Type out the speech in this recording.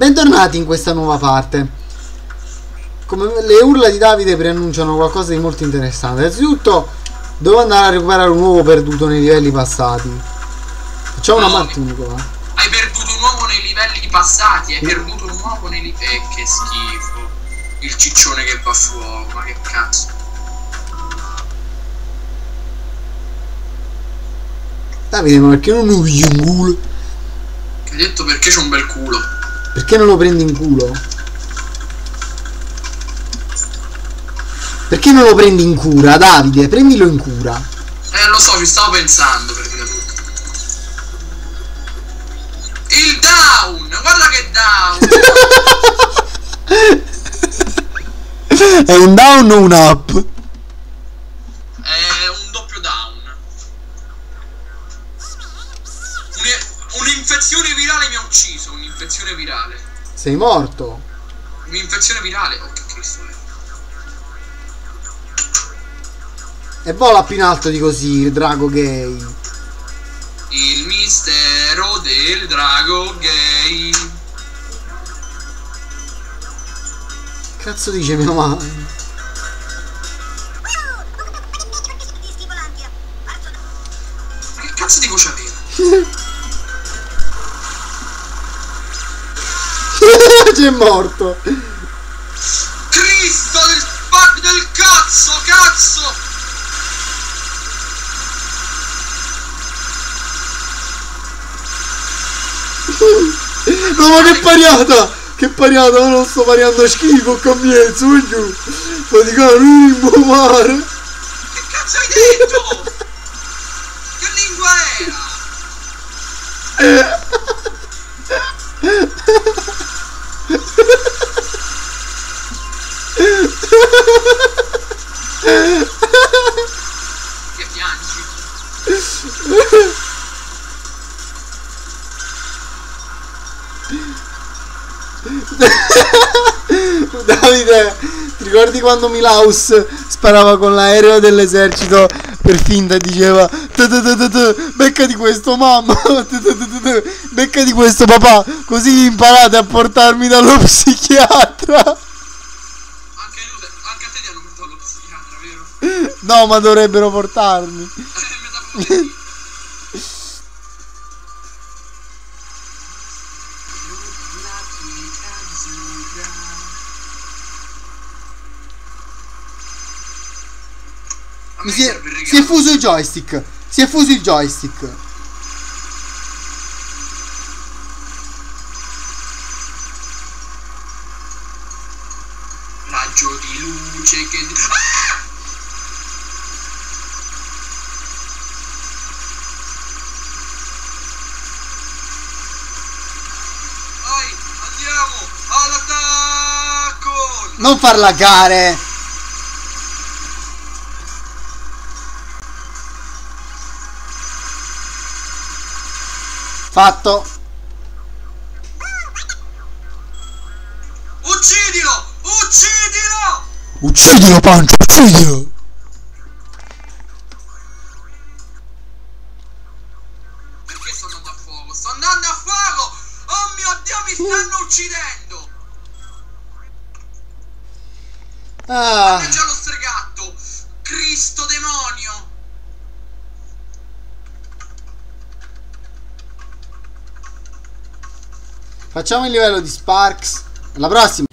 Bentornati in questa nuova parte. Come le urla di Davide preannunciano qualcosa di molto interessante. Innanzitutto, devo andare a recuperare un uovo perduto nei livelli passati. Facciamo una No, parte Nicola. Hai perduto un uovo nei livelli passati, hai perduto un uovo nei livelli... Eh, che schifo. Il ciccione che va a fuoco, ma che cazzo. Davide, ma perché non usi un culo? Che hai detto perché c'è un bel culo. Perché non lo prendi in culo? Perché non lo prendi in cura, Davide? Prendilo in cura. Eh, lo so, ci stavo pensando praticamente. Il down! Guarda che down! È un down o un up? Un'infezione virale. Sei morto. Un'infezione virale? Oh, che Cristo è. E vola più in alto di così, il drago gay. Il mistero del drago gay. Cazzo dice mia mamma? Ma che cazzo di voce aveva? C'è morto. Cristo del fuck del cazzo, cazzo! No ma che pariata! Che pariata, ma non sto pariando schifo con me, su giù. Praticamente non mi mare. Che cazzo hai detto? che lingua era? Che Davide, ti ricordi quando Milaus sparava con l'aereo dell'esercito per finta e diceva "Tu, tu, tu, tu, tu, becca di questo mamma, becca di questo papà, così imparate a portarmi dallo psichiatra. Anche, a te ti hanno portato allo psichiatra, vero? No, ma dovrebbero portarmi. Mi si, è, si è fuso il joystick. Si è fuso il joystick. Raggio di luce che... Ah! Vai, andiamo all'attacco! Non far lagare. Fatto. Uccidilo! Uccidilo! Uccidilo, Pancio, uccidilo. Perché sto andando a fuoco? Sto andando a fuoco! Oh mio Dio, mi stanno uccidendo! Ah, lo stregatto! Cristo demonio! Facciamo il livello di Sparks. Alla prossima.